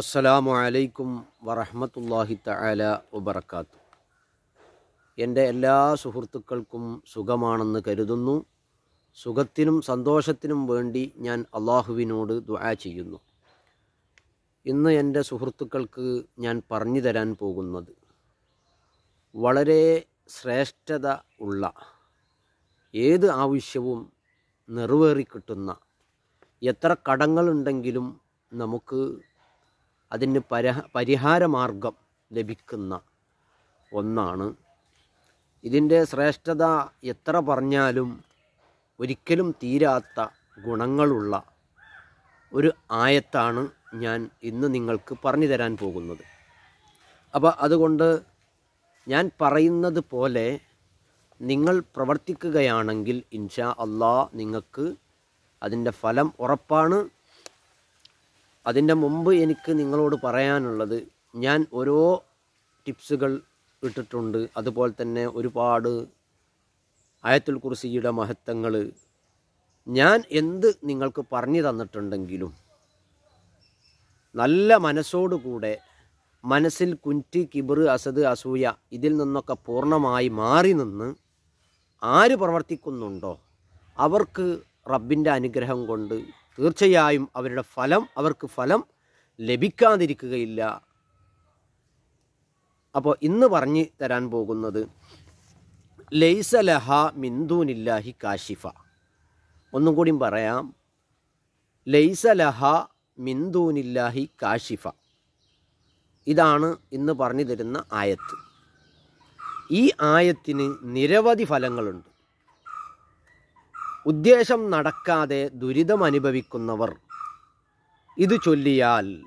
അസ്സലാമു അലൈക്കും വറഹമത്തല്ലാഹി തആല വബറകാത്തു. എന്റെ എല്ലാ സുഹൃത്തുക്കൾക്കും സുഖമാണെന്ന് കരുതുന്നു. സുഖത്തിനും സന്തോഷത്തിനും വേണ്ടി ഞാൻ അള്ളാഹുവിനോട് ദുആ ചെയ്യുന്നു. ഇന്ന് എന്റെ സുഹൃത്തുക്കൾക്ക് ഞാൻ പറഞ്ഞു തരാൻ പോകുന്നത് വളരെ ശ്രേഷ്ഠത ഉള്ള ഏത് ആവശ്യവും നിറവേറിക്കിട്ടുന്ന എത്ര കടങ്ങളുണ്ടെങ്കിലും നമുക്ക് അതിന് പരഹ പരിഹാരമാർഗം ലഭിക്കുന്ന ഒന്നാണ്. ഇതിന്റെ ശ്രേഷ്ഠത എത്ര പറഞ്ഞാലും ഒരിക്കലും തീരാത്ത ഗുണങ്ങളുള്ള ഒരു ആയത്താണ് ഞാൻ ഇന്ന് നിങ്ങൾക്ക് പറഞ്ഞു തരാൻ പോകുന്നത്. അപ്പോൾ അതുകൊണ്ട് ഞാൻ പറയുന്നത് പോലെ നിങ്ങൾ പ്രവർത്തിക്കുകയാണെങ്കിൽ ഇൻഷാ അള്ളാ നിങ്ങൾക്ക് അതിന്റെ ഫലം ഉറപ്പാണ്. അതിന്റെ മുമ്പ് എനിക്ക് നിങ്ങളോട് പറയാനുള്ളത് ഞാൻ ഓരോ ടിപ്സുകൾ ഇട്ടിട്ടുണ്ട്. അതുപോലെ തന്നെ ഒരുപാട് ആയത്തുൽ കുർസിയുടെ മഹത്വങ്ങൾ. ഞാൻ എന്ത് നിങ്ങൾക്ക് പറഞ്ഞു തന്നിട്ടുണ്ടെങ്കിലും നല്ല മനസ്സോടുകൂടെ മനസ്സിൽ കുറ്റി കിബിർ അസദ് അസൂയ ഇതിൽ നിന്നൊക്കെ പൂർണമായി മാറി നിന്ന് ആര് പ്രവർത്തിക്കുന്നുണ്ടോ അവർക്ക് റബ്ബിന്റെ അനുഗ്രഹം കൊണ്ട് തീർച്ചയായും അവരുടെ ഫലം അവർക്ക് ഫലം ലഭിക്കാതിരിക്കുകയില്ല. അപ്പോൾ ഇന്ന് പറഞ്ഞു തരാൻ പോകുന്നത് ലൈസലഹ മിന്ദൂനില്ലാഹി കാശിഫ. ഒന്നും കൂടിയും പറയാം. ലൈസലഹ മിന്ദൂനില്ലാഹി കാശിഫ. ഇതാണ് ഇന്ന് പറഞ്ഞു തരുന്ന ആയത്ത്. ഈ ആയത്തിന് നിരവധി ഫലങ്ങളുണ്ട്. ഉദ്ദേശം നടക്കാതെ ദുരിതമനുഭവിക്കുന്നവർ. ഇത് ചൊല്ലിയാൽ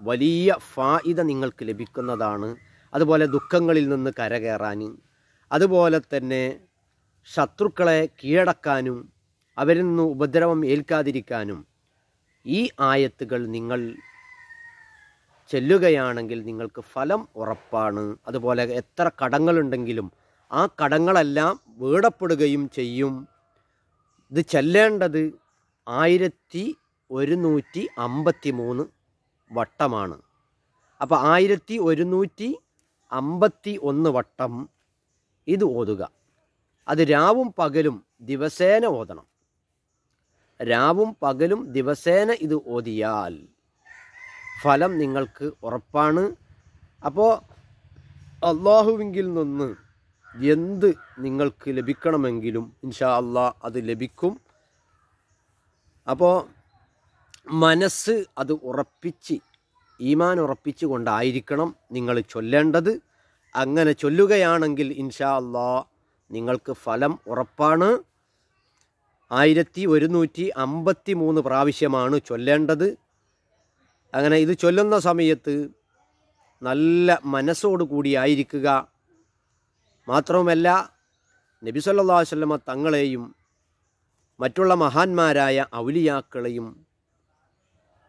വലിയ ഫായിത നിങ്ങൾക്ക് ലഭിക്കുന്നതാണ്. അതുപോലെ ദുഃഖങ്ങളിൽ നിന്ന് കരകയറാൻ അതുപോലെ തന്നെ ശത്രുക്കളെ കീഴടക്കാനും അവരിൽ നിന്ന് ഉപദ്രവം ഏൽക്കാതിരിക്കാനും ഈ ആയത്തുകൾ നിങ്ങൾ ചെല്ലുകയാണെങ്കിൽ നിങ്ങൾക്ക് ഫലം ഉറപ്പാണ്. അതുപോലെ എത്ര കടങ്ങളുണ്ടെങ്കിലും ആ കടങ്ങളെല്ലാം വീടപ്പെടുകയും ചെയ്യും. ഇത് ചെല്ലേണ്ടത് ആയിരത്തി ഒരുന്നൂറ്റി അമ്പത്തി മൂന്ന് വട്ടമാണ്. അപ്പോൾ ആയിരത്തി ഒരുന്നൂറ്റി അമ്പത്തി ഒന്ന് വട്ടം ഇത് ഓതുക. അത് രാവും പകലും ദിവസേന ഓതണം. രാവും പകലും ദിവസേന ഇത് ഓതിയാൽ ഫലം നിങ്ങൾക്ക് ഉറപ്പാണ്. അപ്പോൾ അള്ളാഹുവിങ്കിൽ നിന്ന് എന്ത് നിങ്ങൾക്ക് ലഭിക്കണമെങ്കിലും ഇൻഷാ അള്ളാ അത് ലഭിക്കും. അപ്പോൾ മനസ്സ് അത് ഉറപ്പിച്ച് ഈമാൻ ഉറപ്പിച്ചു കൊണ്ടായിരിക്കണം നിങ്ങൾ ചൊല്ലേണ്ടത്. അങ്ങനെ ചൊല്ലുകയാണെങ്കിൽ ഇൻഷാ അള്ളാ നിങ്ങൾക്ക് ഫലം ഉറപ്പാണ്. ആയിരത്തി ഒരുന്നൂറ്റി അമ്പത്തി മൂന്ന് പ്രാവശ്യമാണ് ചൊല്ലേണ്ടത്. അങ്ങനെ ഇത് ചൊല്ലുന്ന സമയത്ത് നല്ല മനസ്സോടു കൂടിയായിരിക്കുക മാത്രവുമല്ല നബി സല്ലല്ലാഹു അലൈഹി വസല്ലമ തങ്ങളെയും മറ്റുള്ള മഹാന്മാരായ ഔലിയാക്കളെയും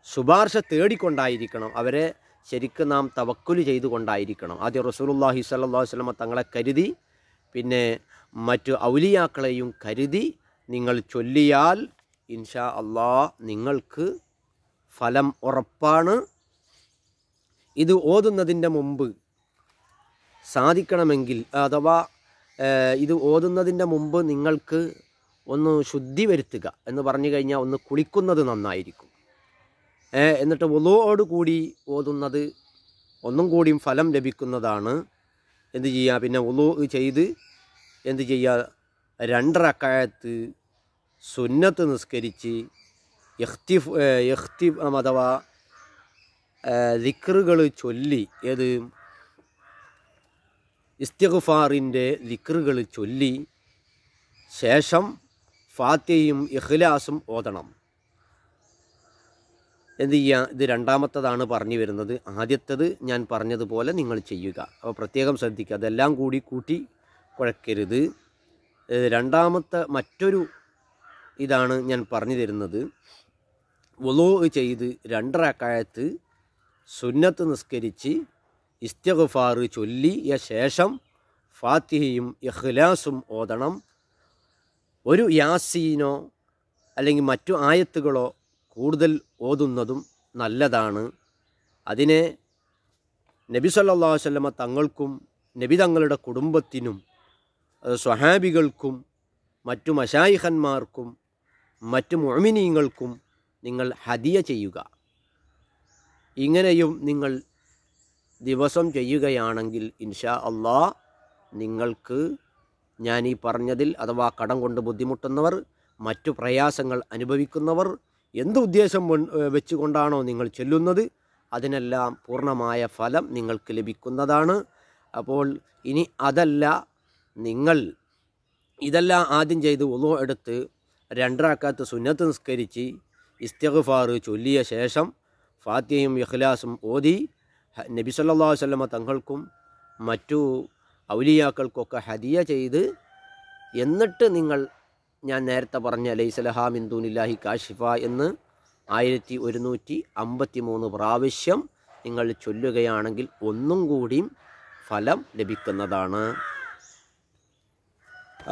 ശുപാർശ തേടിക്കൊണ്ടായിരിക്കണം. അവരെ ശരിക്കും നാം തവക്കുൽ ചെയ്തുകൊണ്ടായിരിക്കണം. ആദ്യം റസൂലുല്ലാഹി സല്ലാ അലൈഹി വസല്ലമ തങ്ങളെ കരുതി പിന്നെ മറ്റു ഔലിയാക്കളെയും കരുതി നിങ്ങൾ ചൊല്ലിയാൽ ഇൻഷാ അള്ളാ നിങ്ങൾക്ക് ഫലം ഉറപ്പാണ്. ഇത് ഓതുന്നതിന്റെ മുമ്പ് സാധിക്കണമെങ്കിൽ അഥവാ ഇത് ഓതുന്നതിന്റെ മുമ്പ് നിങ്ങൾക്ക് ഒന്ന് ശുദ്ധി വരുത്തുക എന്ന് പറഞ്ഞു കഴിഞ്ഞാൽ ഒന്ന് കുളിക്കുന്നത് നന്നായിരിക്കും. എന്നിട്ട് ഒലോട് കൂടി ഓതുന്നത് ഒന്നും കൂടിയും ഫലം ലഭിക്കുന്നതാണ്. എന്ത് ചെയ്യുക? പിന്നെ ഒലു ചെയ്ത് എന്ത് ചെയ്യുക? രണ്ടരക്കായത്ത് സുന്നത്ത് നിസ്കരിച്ച് യഹ്തിഫ് ഇഖ്തിഫ് അഥവാ ദിക്റുകൾ ചൊല്ലി ഏത് ഇസ്തിഗ്ഫാറിന്റെ ദിക്റുകൾ ചൊല്ലി ശേഷം ഫാത്തിയും ഇഖ്ലാസും ഓതണം. എന്ത് ചെയ്യുക ഇത് രണ്ടാമത്തതാണ് പറഞ്ഞു വരുന്നത്. ആദ്യത്തത് ഞാൻ പറഞ്ഞതുപോലെ നിങ്ങൾ ചെയ്യുക. അപ്പോൾ പ്രത്യേകം ശ്രദ്ധിക്കുക. അതെല്ലാം കൂടി കൂട്ടി കുഴക്കരുത്. രണ്ടാമത്തെ മറ്റൊരു ഇതാണ് ഞാൻ പറഞ്ഞു തരുന്നത്. ഒലോ ചെയ്ത് രണ്ടരക്കായത്ത് സുന്നത്ത് നിസ്കരിച്ച് ഇസ്തിഗ്ഫാർ ചൊല്ലിയ ശേഷം ഫാത്തിഹയും ഇഖ്ലാസും ഓതണം. ഒരു യാസീനോ അല്ലെങ്കിൽ മറ്റു ആയത്തുകളോ കൂടുതൽ ഓതുന്നതും നല്ലതാണ്. അതിനെ നബി സല്ലല്ലാഹു അലൈഹി തങ്ങൾക്കും നബി തങ്ങളുടെ കുടുംബത്തിനും സ്വഹാബികൾക്കും മറ്റു മഷായിഹന്മാർക്കും മറ്റു മുഅ്മിനീങ്ങൾക്കും നിങ്ങൾ ഹദിയ ചെയ്യുക. ഇങ്ങനെയും നിങ്ങൾ ദിവസം ചെയ്യുകയാണെങ്കിൽ ഇൻഷാ അള്ളാ നിങ്ങൾക്ക് ഞാൻ ഈ പറഞ്ഞതിൽ അഥവാ കടം കൊണ്ട് ബുദ്ധിമുട്ടുന്നവർ മറ്റു പ്രയാസങ്ങൾ അനുഭവിക്കുന്നവർ എന്ത് ഉദ്ദേശം മുൻ- വെച്ചുകൊണ്ടാണോ നിങ്ങൾ ചെല്ലുന്നത് അതിനെല്ലാം പൂർണമായ ഫലം നിങ്ങൾക്ക് ലഭിക്കുന്നതാണ്. അപ്പോൾ ഇനി അതല്ല നിങ്ങൾ ഇതെല്ലാം ആദ്യം ചെയ്ത് ഉളു എടുത്ത് രണ്ടരാക്കാത്ത് സുന്നത്ത് നിസ്കരിച്ച് ഇസ്തിഗ്ഫാർ ചൊല്ലിയ ശേഷം ഫാത്തിഹയും ഇഖ്ലാസും ഓതി നബി സല്ലാ വല്ലമ തങ്ങൾക്കും മറ്റു ഔലിയാക്കൾക്കൊക്കെ ഹദിയ ചെയ്ത് എന്നിട്ട് നിങ്ങൾ ഞാൻ നേരത്തെ പറഞ്ഞ ലൈസലഹാ മിന്ദൂനില്ലാഹി കാഷിഫ എന്ന് ആയിരത്തി ഒരുന്നൂറ്റി അമ്പത്തി മൂന്ന് പ്രാവശ്യം നിങ്ങൾ ചൊല്ലുകയാണെങ്കിൽ ഒന്നും കൂടിയും ഫലം ലഭിക്കുന്നതാണ്.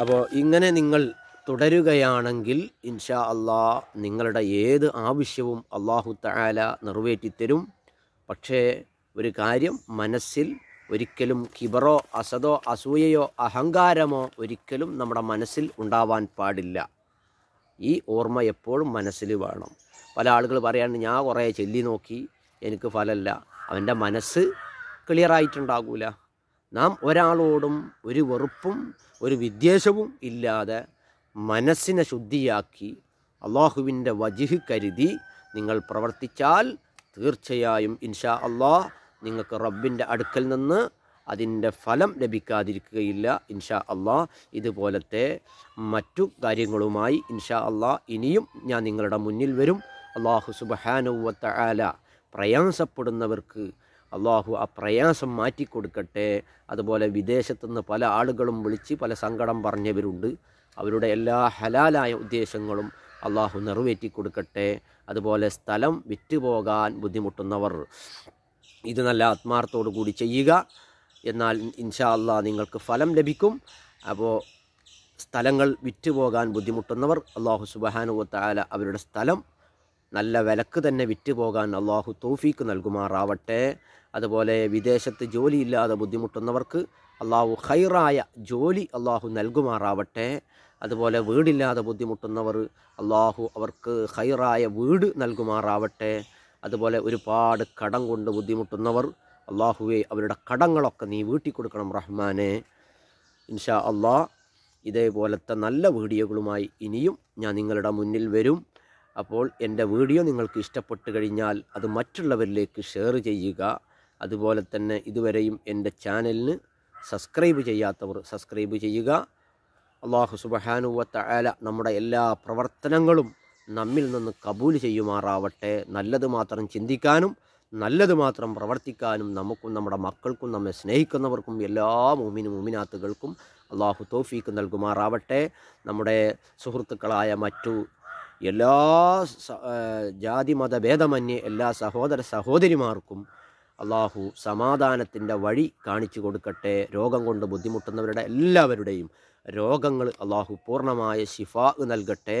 അപ്പോൾ ഇങ്ങനെ നിങ്ങൾ തുടരുകയാണെങ്കിൽ ഇൻഷാ അള്ളാ നിങ്ങളുടെ ഏത് ആവശ്യവും അള്ളാഹു തആല നിറവേറ്റിത്തരും. പക്ഷേ ഒരു കാര്യം മനസ്സിൽ ഒരിക്കലും കിബറോ അസദോ അസൂയയോ അഹങ്കാരമോ ഒരിക്കലും നമ്മുടെ മനസ്സിൽ ഉണ്ടാവാൻ പാടില്ല. ഈ ഓർമ്മ എപ്പോഴും മനസ്സിൽ വേണം. പല ആളുകൾ പറയാണ്ട് ഞാൻ കുറേ ചെല്ലി നോക്കി എനിക്ക് ഫലമല്ല. അവന്റെ മനസ്സ് ക്ലിയറായിട്ടുണ്ടാകൂല നാം ഒരാളോടും ഒരു വെറുപ്പും ഒരു വിദ്വേഷവും ഇല്ലാതെ മനസ്സിനെ ശുദ്ധിയാക്കി അള്ളാഹുവിന്റെ വജിഹ് കരുതി നിങ്ങൾ പ്രവർത്തിച്ചാൽ തീർച്ചയായും ഇൻഷാ അള്ളാഹ് നിങ്ങൾക്ക് റബ്ബിന്റെ അടുക്കൽ നിന്ന് അതിന്റെ ഫലം ലഭിക്കാതിരിക്കുകയില്ല ഇൻഷാ അള്ളാഹ്. ഇതുപോലത്തെ മറ്റു കാര്യങ്ങളുമായി ഇൻഷാ അള്ളാ ഇനിയും ഞാൻ നിങ്ങളുടെ മുന്നിൽ വരും. അള്ളാഹു സുബഹാനുവത്ത ആല പ്രയാസപ്പെടുന്നവർക്ക് അള്ളാഹു ആ പ്രയാസം മാറ്റിക്കൊടുക്കട്ടെ. അതുപോലെ വിദേശത്തുനിന്ന് പല ആളുകളും വിളിച്ച് പല സങ്കടം പറഞ്ഞവരുണ്ട്. അവരുടെ എല്ലാ ഹലാലായ ഉദ്ദേശങ്ങളും അള്ളാഹു നിറവേറ്റി കൊടുക്കട്ടെ അതുപോലെ സ്ഥലം വിറ്റുപോകാൻ ബുദ്ധിമുട്ടുന്നവർ ഇത് നല്ല ആത്മാർത്ഥത്തോടു കൂടി ചെയ്യുക. എന്നാൽ ഇൻഷാ അല്ല നിങ്ങൾക്ക് ഫലം ലഭിക്കും. അപ്പോൾ സ്ഥലങ്ങൾ വിറ്റുപോകാൻ ബുദ്ധിമുട്ടുന്നവർ അള്ളാഹു സുബഹാനുവത്തായ അവരുടെ സ്ഥലം നല്ല വിലക്ക് തന്നെ വിറ്റുപോകാൻ അള്ളാഹു തോഫീക്ക് നൽകുമാറാവട്ടെ. അതുപോലെ വിദേശത്ത് ജോലിയില്ലാതെ ബുദ്ധിമുട്ടുന്നവർക്ക് അള്ളാഹു ഹൈറായ ജോലി അള്ളാഹു നൽകുമാറാവട്ടെ. അതുപോലെ വീടില്ലാതെ ബുദ്ധിമുട്ടുന്നവർ അള്ളാഹു അവർക്ക് ഹൈറായ വീട് നൽകുമാറാവട്ടെ. അതുപോലെ ഒരുപാട് കടം കൊണ്ട് ബുദ്ധിമുട്ടുന്നവർ അള്ളാഹുവെ അവരുടെ കടങ്ങളൊക്കെ നീ വീട്ടി കൊടുക്കണം റഹ്മാനെ. ഇൻഷാ അള്ളാ ഇതേപോലത്തെ നല്ല വീഡിയോകളുമായി ഇനിയും ഞാൻ നിങ്ങളുടെ മുന്നിൽ വരും. അപ്പോൾ എന്റെ വീഡിയോ നിങ്ങൾക്ക് ഇഷ്ടപ്പെട്ട് കഴിഞ്ഞാൽ അത് മറ്റുള്ളവരിലേക്ക് ഷെയർ ചെയ്യുക. അതുപോലെ തന്നെ ഇതുവരെയും എന്റെ ചാനലിന് സബ്സ്ക്രൈബ് ചെയ്യാത്തവർ സബ്സ്ക്രൈബ് ചെയ്യുക. അള്ളാഹു സുബഹാനുവത്ത ആല നമ്മുടെ എല്ലാ പ്രവർത്തനങ്ങളും നമ്മിൽ നിന്ന് കബൂൽ ചെയ്യുമാറാവട്ടെ. നല്ലത് മാത്രം ചിന്തിക്കാനും നല്ലത് മാത്രം പ്രവർത്തിക്കാനും നമുക്കും നമ്മുടെ മക്കൾക്കും നമ്മെ സ്നേഹിക്കുന്നവർക്കും എല്ലാ മൂമിനും മൂമിനാത്തുകൾക്കും അള്ളാഹു തോഫീക്ക് നൽകുമാറാവട്ടെ. നമ്മുടെ സുഹൃത്തുക്കളായ മറ്റു എല്ലാ ജാതി മത ഭേദമന്യേ എല്ലാ സഹോദര സഹോദരിമാർക്കും അള്ളാഹു സമാധാനത്തിന്റെ വഴി കാണിച്ചു കൊടുക്കട്ടെ. രോഗം കൊണ്ട് ബുദ്ധിമുട്ടുന്നവരുടെ എല്ലാവരുടെയും രോഗങ്ങൾ അള്ളാഹു പൂർണമായ ശിഫാ നൽകട്ടെ.